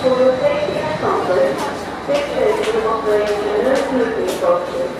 For your safety and comfort, take care of operating emergency boxes